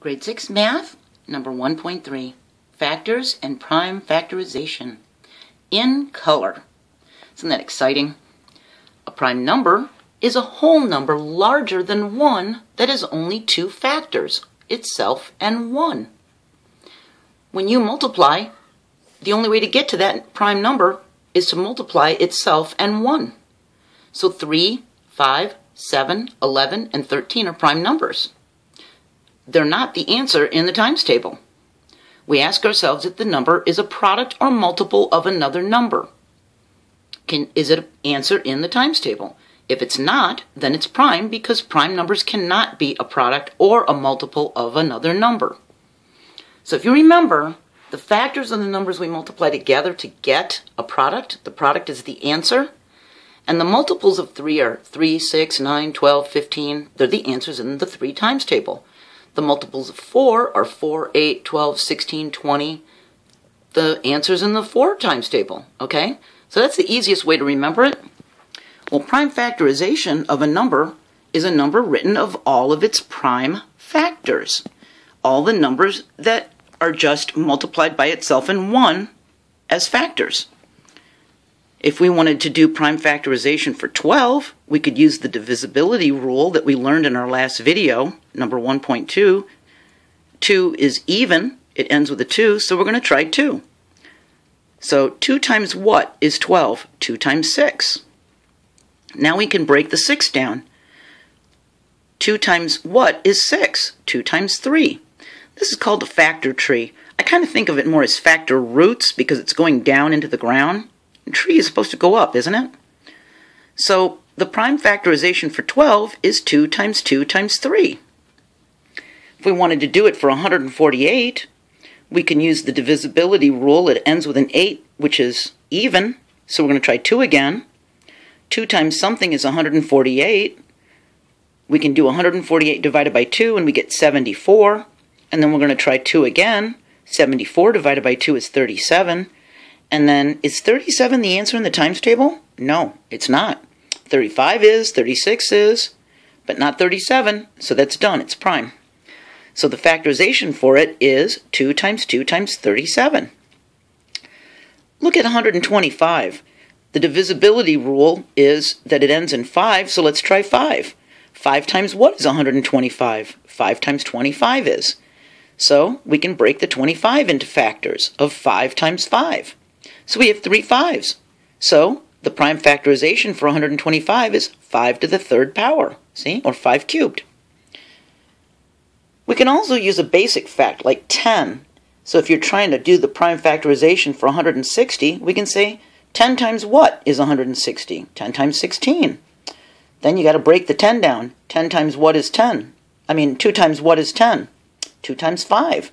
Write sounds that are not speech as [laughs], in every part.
Grade 6 Math, number 1.3, Factors and Prime Factorization. In color. Isn't that exciting? A prime number is a whole number larger than 1 that has only two factors, itself and 1. When you multiply, the only way to get to that prime number is to multiply itself and 1. So 3, 5, 7, 11, and 13 are prime numbers they're not the answer in the times table. We ask ourselves if the number is a product or multiple of another number. Can, is it an answer in the times table? If it's not, then it's prime because prime numbers cannot be a product or a multiple of another number. So if you remember, the factors of the numbers we multiply together to get a product, the product is the answer, and the multiples of 3 are 3, 6, 9, 12, 15. They're the answers in the 3 times table. The multiples of 4 are 4, 8, 12, 16, 20. The answer's in the 4 times table, okay? So that's the easiest way to remember it. Well, prime factorization of a number is a number written of all of its prime factors. All the numbers that are just multiplied by itself in 1 as factors. If we wanted to do prime factorization for 12, we could use the divisibility rule that we learned in our last video, number 1.2. 2 is even, it ends with a 2, so we're going to try 2. So 2 times what is 12? 2 times 6. Now we can break the 6 down. 2 times what is 6? 2 times 3. This is called a factor tree. I kind of think of it more as factor roots because it's going down into the ground tree is supposed to go up, isn't it? So the prime factorization for 12 is 2 times 2 times 3. If we wanted to do it for 148, we can use the divisibility rule. It ends with an 8, which is even. So we're going to try 2 again. 2 times something is 148. We can do 148 divided by 2 and we get 74. And then we're going to try 2 again. 74 divided by 2 is 37. And then, is 37 the answer in the times table? No, it's not. 35 is, 36 is, but not 37, so that's done, it's prime. So the factorization for it is 2 times 2 times 37. Look at 125. The divisibility rule is that it ends in 5, so let's try 5. 5 times what is 125? 5 times 25 is. So we can break the 25 into factors of 5 times 5. So we have three fives. So the prime factorization for 125 is 5 to the third power, see, or 5 cubed. We can also use a basic fact like 10. So if you're trying to do the prime factorization for 160, we can say 10 times what is 160? 10 times 16. Then you got to break the 10 down. 10 times what is 10? I mean, 2 times what is 10? 2 times 5.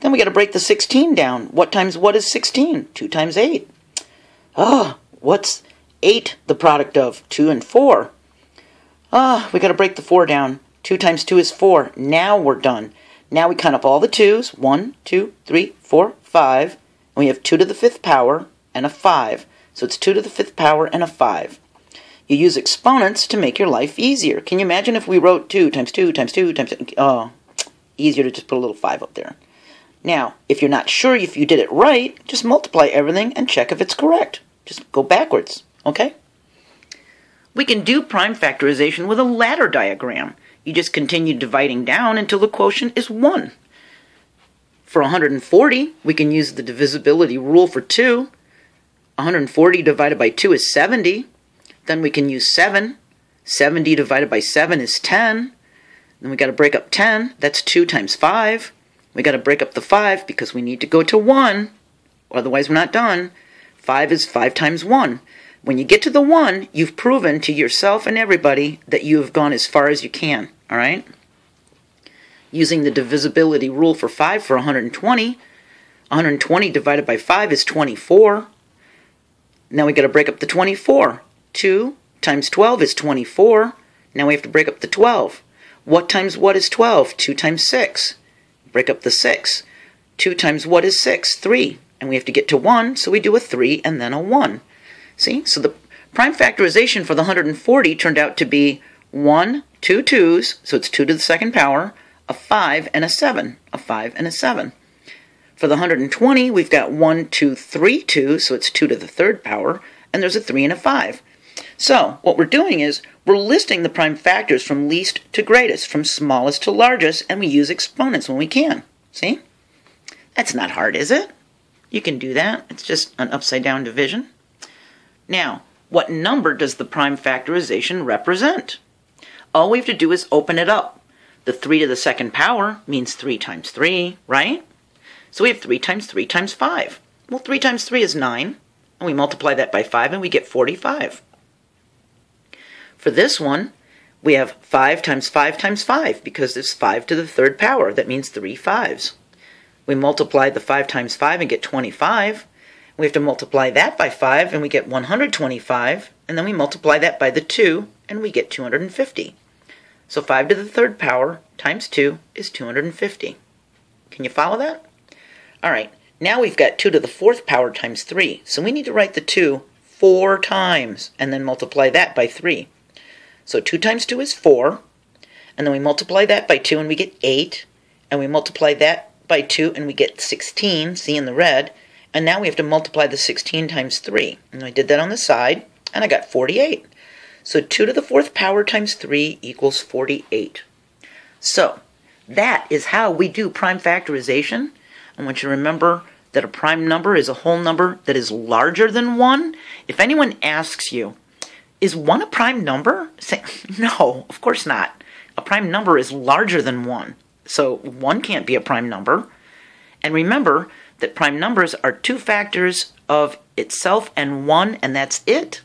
Then we got to break the 16 down. What times what is 16? 2 times 8. Ah, oh, what's 8 the product of? 2 and 4. Ah, oh, we got to break the 4 down. 2 times 2 is 4. Now we're done. Now we count up all the 2's. 1, 2, 3, 4, 5. And we have 2 to the 5th power and a 5. So it's 2 to the 5th power and a 5. You use exponents to make your life easier. Can you imagine if we wrote 2 times 2 times 2 times... Oh, easier to just put a little 5 up there. Now, if you're not sure if you did it right, just multiply everything and check if it's correct. Just go backwards, okay? We can do prime factorization with a ladder diagram. You just continue dividing down until the quotient is 1. For 140, we can use the divisibility rule for 2. 140 divided by 2 is 70. Then we can use 7. 70 divided by 7 is 10. Then we got to break up 10. That's 2 times 5. We got to break up the 5 because we need to go to 1. Otherwise, we're not done. 5 is 5 times 1. When you get to the 1, you've proven to yourself and everybody that you have gone as far as you can. All right? Using the divisibility rule for 5 for 120, 120 divided by 5 is 24. Now we got to break up the 24. 2 times 12 is 24. Now we have to break up the 12. What times what is 12? 2 times 6 break up the 6. 2 times what is 6? 3. And we have to get to 1, so we do a 3 and then a 1. See? So the prime factorization for the 140 turned out to be 1, 2 2's, so it's 2 to the second power, a 5 and a 7, a 5 and a 7. For the 120, we've got 1, 2, 3, 2, so it's 2 to the third power, and there's a 3 and a 5. So, what we're doing is we're listing the prime factors from least to greatest, from smallest to largest, and we use exponents when we can. See? That's not hard, is it? You can do that. It's just an upside down division. Now, what number does the prime factorization represent? All we have to do is open it up. The 3 to the second power means 3 times 3, right? So we have 3 times 3 times 5. Well, 3 times 3 is 9, and we multiply that by 5 and we get 45. For this one, we have 5 times 5 times 5 because it's 5 to the third power. That means 3 fives. We multiply the 5 times 5 and get 25. We have to multiply that by 5 and we get 125. And then we multiply that by the 2 and we get 250. So 5 to the third power times 2 is 250. Can you follow that? All right, now we've got 2 to the fourth power times 3. So we need to write the 2 four times and then multiply that by 3. So 2 times 2 is 4. And then we multiply that by 2 and we get 8. And we multiply that by 2 and we get 16, see in the red. And now we have to multiply the 16 times 3. And I did that on the side and I got 48. So 2 to the fourth power times 3 equals 48. So that is how we do prime factorization. I want you to remember that a prime number is a whole number that is larger than 1. If anyone asks you, is 1 a prime number? Say, [laughs] no, of course not. A prime number is larger than 1. So 1 can't be a prime number. And remember that prime numbers are two factors of itself and 1, and that's it.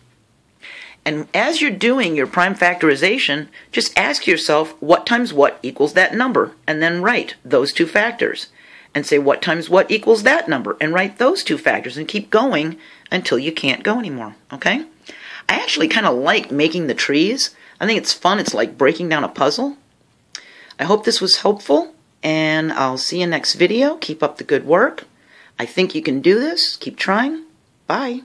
And as you're doing your prime factorization, just ask yourself what times what equals that number, and then write those two factors. And say what times what equals that number, and write those two factors, and keep going until you can't go anymore, okay? I actually kind of like making the trees. I think it's fun. It's like breaking down a puzzle. I hope this was helpful, and I'll see you next video. Keep up the good work. I think you can do this. Keep trying. Bye.